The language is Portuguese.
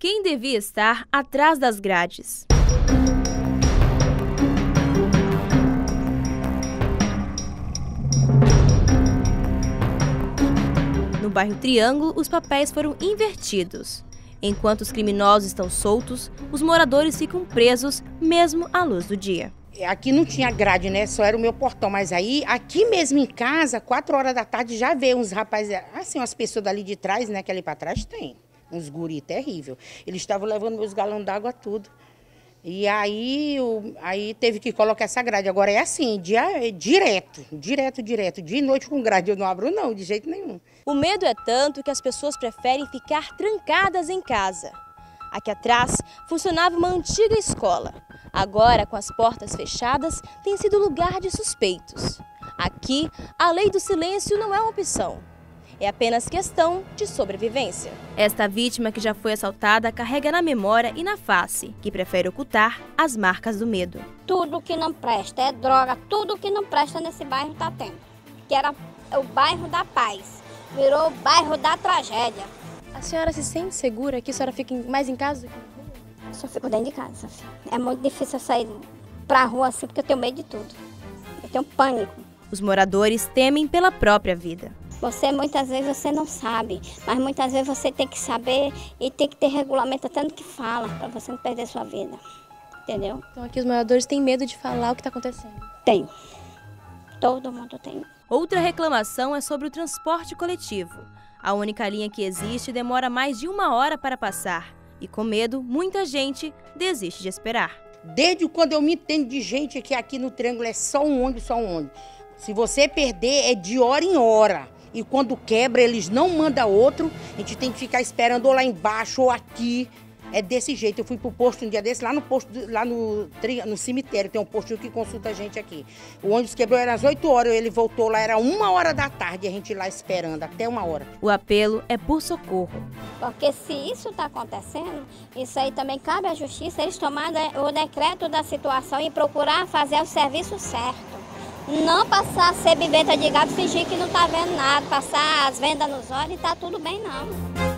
quem devia estar atrás das grades. No bairro Triângulo, os papéis foram invertidos. Enquanto os criminosos estão soltos, os moradores ficam presos, mesmo à luz do dia. Aqui não tinha grade, né? Só era o meu portão. Mas aí, aqui mesmo em casa, quatro horas da tarde, já veio uns rapazes, assim, umas pessoas dali de trás, né? Que ali para trás tem. Uns guri terrível. Eles estavam levando meus galões d'água, tudo. E aí, o, aí teve que colocar essa grade. Agora é assim, dia, direto, direto, direto. De noite com grade eu não abro não, de jeito nenhum. O medo é tanto que as pessoas preferem ficar trancadas em casa. Aqui atrás funcionava uma antiga escola. Agora, com as portas fechadas, tem sido lugar de suspeitos. Aqui, a lei do silêncio não é uma opção. É apenas questão de sobrevivência. Esta vítima que já foi assaltada carrega na memória e na face, que prefere ocultar as marcas do medo. Tudo que não presta é droga, tudo que não presta nesse bairro está tendo. Que era o bairro da paz, virou o bairro da tragédia. A senhora se sente segura aqui? A senhora fica mais em casa? Eu só fico dentro de casa. É muito difícil eu sair pra rua assim porque eu tenho medo de tudo. Eu tenho pânico. Os moradores temem pela própria vida. Você muitas vezes você não sabe, mas muitas vezes você tem que saber e tem que ter regulamento até no que fala, para você não perder sua vida. Entendeu? Então aqui os moradores têm medo de falar o que está acontecendo. Tem. Todo mundo tem. Outra reclamação é sobre o transporte coletivo. A única linha que existe demora mais de uma hora para passar. E com medo, muita gente desiste de esperar. Desde quando eu me entendo de gente que aqui no Triângulo é só um ônibus, só um ônibus. Se você perder, é de hora em hora e quando quebra eles não mandam outro, a gente tem que ficar esperando ou lá embaixo ou aqui. É desse jeito. Eu fui pro posto um dia desse, lá no posto, lá no, no cemitério, tem um posto que consulta a gente aqui. O ônibus quebrou, era às 8 horas, ele voltou lá, era uma hora da tarde, a gente lá esperando, até uma hora. O apelo é por socorro. Porque se isso está acontecendo, isso aí também cabe à justiça, eles tomarem o decreto da situação e procurar fazer o serviço certo. Não passar a ser bibeta de gado, fingir que não está vendo nada, passar as vendas nos olhos e tá tudo bem não.